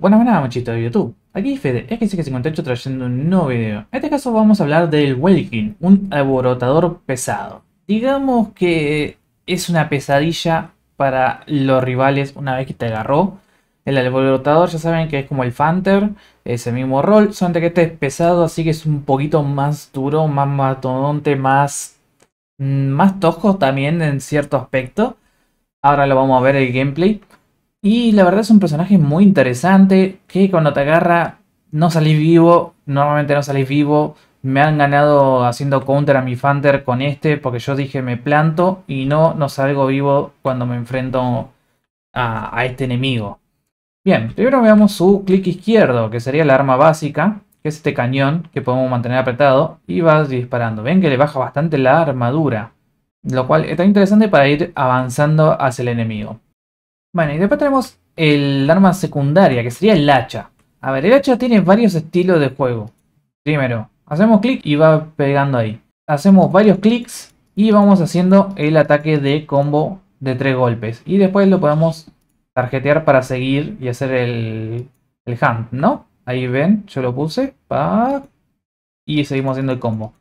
Buenas, buenas, machito de YouTube. Aquí Fede, XX58 trayendo un nuevo video. En este caso vamos a hablar del Welkin, un alborotador pesado. Digamos que es una pesadilla para los rivales una vez que te agarró. El alborotador ya saben que es como el Fanter, ese mismo rol, solamente que este es pesado, así que es un poquito más duro, más matodonte, más, mm, más tosco también en cierto aspecto. Ahora lo vamos a ver el gameplay. Y la verdad es un personaje muy interesante que cuando te agarra no salís vivo, normalmente no salís vivo. Me han ganado haciendo counter a mi Fanter con este porque yo dije me planto y no, no salgo vivo cuando me enfrento a, este enemigo. Bien, primero veamos su clic izquierdo, que sería la arma básica, que es este cañón que podemos mantener apretado y vas disparando. Ven que le baja bastante la armadura, lo cual está interesante para ir avanzando hacia el enemigo. Bueno, y después tenemos el arma secundaria, que sería el hacha. A ver, el hacha tiene varios estilos de juego. Primero, hacemos clic y va pegando ahí. Hacemos varios clics y vamos haciendo el ataque de combo de tres golpes. Y después lo podemos tarjetear para seguir y hacer el, el hunt, ¿no? Ahí ven, yo lo puse. Pa, y seguimos haciendo el combo.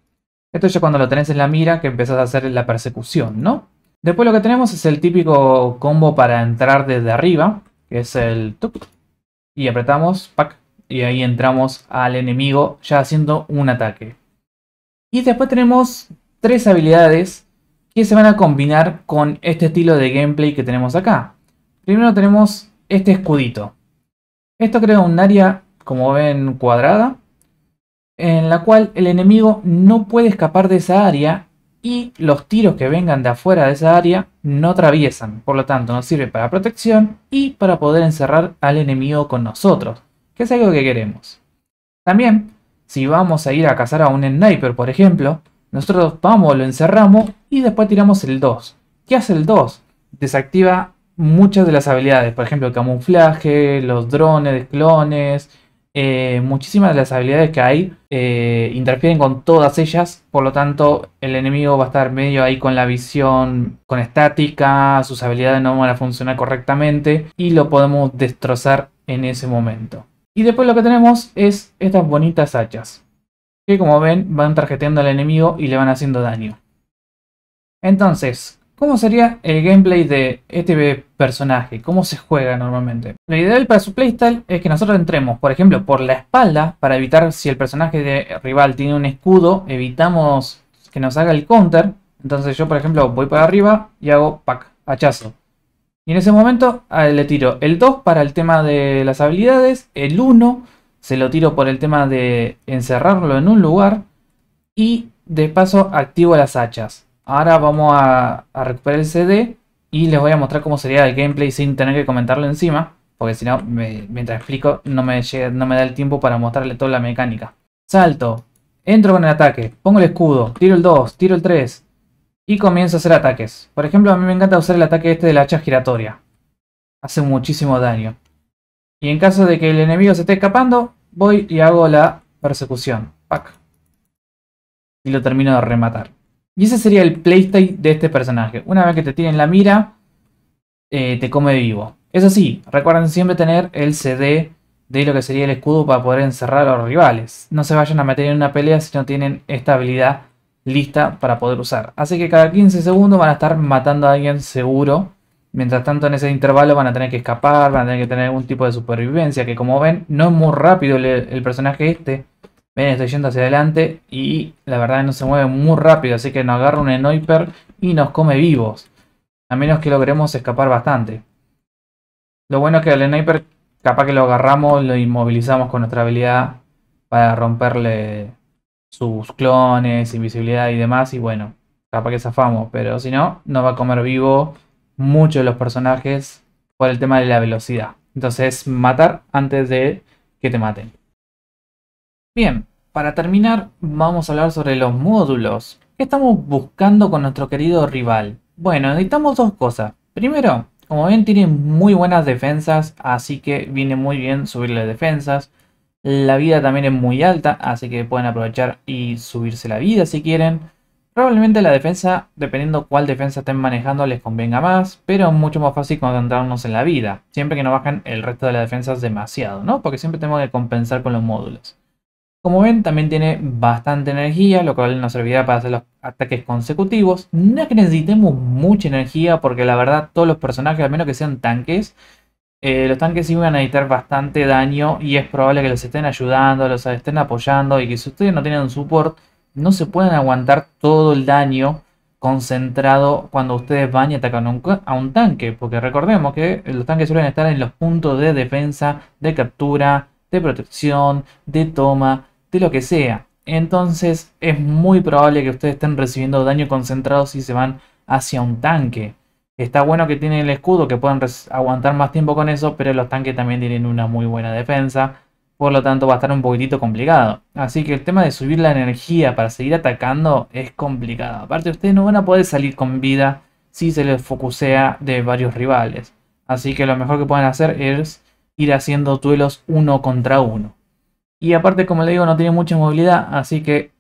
Esto ya cuando lo tenés en la mira que empezás a hacer la persecución, ¿no? Después lo que tenemos es el típico combo para entrar desde arriba, que es el tup, y apretamos, pack, y ahí entramos al enemigo ya haciendo un ataque. Y después tenemos tres habilidades que se van a combinar con este estilo de gameplay que tenemos acá. Primero tenemos este escudito. Esto crea un área, como ven, cuadrada, en la cual el enemigo no puede escapar de esa área y los tiros que vengan de afuera de esa área no atraviesan, por lo tanto nos sirve para protección y para poder encerrar al enemigo con nosotros, que es algo que queremos. También, si vamos a ir a cazar a un sniper, por ejemplo, nosotros vamos, lo encerramos y después tiramos el 2. ¿Qué hace el 2? Desactiva muchas de las habilidades, por ejemplo, el camuflaje, los drones, clones, eh, muchísimas de las habilidades que hay eh, interfieren con todas ellas, por lo tanto el enemigo va a estar medio ahí con la visión con estática, sus habilidades no van a funcionar correctamente y lo podemos destrozar en ese momento. Y después lo que tenemos es estas bonitas hachas, que como ven van tarjeteando al enemigo y le van haciendo daño. Entonces, ¿Cómo sería el gameplay de este personaje? ¿Cómo se juega normalmente? Lo ideal para su playstyle es que nosotros entremos, por ejemplo, por la espalda para evitar si el personaje de rival tiene un escudo, evitamos que nos haga el counter. Entonces yo, por ejemplo, voy para arriba y hago pack, hachazo. Y en ese momento le tiro el 2 para el tema de las habilidades, el 1 se lo tiro por el tema de encerrarlo en un lugar y de paso activo las hachas. Ahora vamos a, recuperar el CD y les voy a mostrar cómo sería el gameplay sin tener que comentarlo encima. Porque si no, mientras explico, no me, no me da el tiempo para mostrarle toda la mecánica. Salto, entro con el ataque, pongo el escudo, tiro el 2, tiro el 3 y comienzo a hacer ataques. Por ejemplo, a mí me encanta usar el ataque este de la hacha giratoria. Hace muchísimo daño. Y en caso de que el enemigo se esté escapando, voy y hago la persecución. Pac. Y lo termino de rematar. Y ese sería el playstyle de este personaje. Una vez que te tienen la mira, eh, te come vivo. Eso sí, recuerden siempre tener el CD de lo que sería el escudo para poder encerrar a los rivales. No se vayan a meter en una pelea si no tienen esta habilidad lista para poder usar. Así que cada 15 segundos van a estar matando a alguien seguro. Mientras tanto en ese intervalo van a tener que escapar, van a tener que tener algún tipo de supervivencia. Que como ven, no es muy rápido el personaje este. Ven, estoy yendo hacia adelante y la verdad no se mueve muy rápido, así que nos agarra un Enoiper y nos come vivos. A menos que logremos escapar bastante. Lo bueno es que el Enoiper, capaz que lo agarramos, lo inmovilizamos con nuestra habilidad para romperle sus clones, invisibilidad y demás. Y bueno, capaz que zafamos, pero si no, nos va a comer vivo muchos de los personajes por el tema de la velocidad. Entonces, matar antes de que te maten. Bien, para terminar vamos a hablar sobre los módulos. ¿Qué estamos buscando con nuestro querido rival? Bueno, necesitamos dos cosas. Primero, como ven tiene muy buenas defensas, así que viene muy bien subirle defensas. La vida también es muy alta, así que pueden aprovechar y subirse la vida si quieren. Probablemente la defensa, dependiendo cuál defensa estén manejando, les convenga más, pero es mucho más fácil concentrarnos en la vida, siempre que no bajen el resto de las defensas demasiado, ¿no? Porque siempre tenemos que compensar con los módulos. Como ven, también tiene bastante energía, lo cual nos servirá para hacer los ataques consecutivos. No es que necesitemos mucha energía, porque la verdad todos los personajes, al menos que sean tanques, eh, los tanques iban a necesitar bastante daño y es probable que los estén ayudando, los estén apoyando y que si ustedes no tienen un support, no se pueden aguantar todo el daño concentrado cuando ustedes van y atacan a un tanque. Porque recordemos que los tanques suelen estar en los puntos de defensa, de captura, de protección, de toma, de lo que sea. Entonces es muy probable que ustedes estén recibiendo daño concentrado si se van hacia un tanque. Está bueno que tienen el escudo, que pueden aguantar más tiempo con eso, pero los tanques también tienen una muy buena defensa. Por lo tanto va a estar un poquitito complicado. Así que el tema de subir la energía para seguir atacando es complicado. Aparte ustedes no van a poder salir con vida si se les focusea de varios rivales. Así que lo mejor que pueden hacer es ir haciendo duelos uno contra uno. Y aparte, como le digo, no tiene mucha movilidad, así que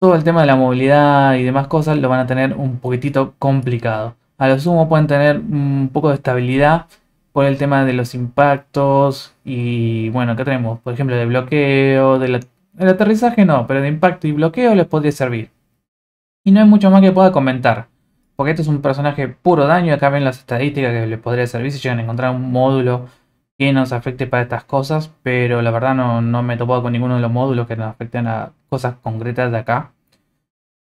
todo el tema de la movilidad y demás cosas lo van a tener un poquitito complicado. A lo sumo pueden tener un poco de estabilidad por el tema de los impactos y bueno, ¿qué tenemos? Por ejemplo, de bloqueo, del aterrizaje no, pero de impacto y bloqueo les podría servir. Y no hay mucho más que pueda comentar. Porque este es un personaje puro daño. Acá ven las estadísticas que les podría servir si llegan a encontrar un módulo que nos afecte para estas cosas, pero la verdad no, me he topado con ninguno de los módulos que nos afecten a cosas concretas de acá.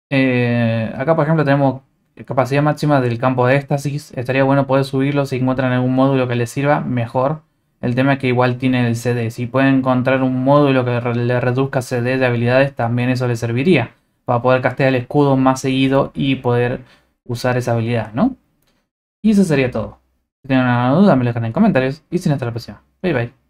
Eh, acá, por ejemplo, tenemos capacidad máxima del campo de éxtasis. Estaría bueno poder subirlo si encuentran algún módulo que les sirva, mejor. El tema es que igual tiene el CD. Si pueden encontrar un módulo que le reduzca CD de habilidades, también eso les serviría. Para poder castear el escudo más seguido y poder usar esa habilidad, ¿no? Y eso sería todo. Si tienen alguna duda, me lo dejan en comentarios. Y sin hasta la próxima. Bye bye.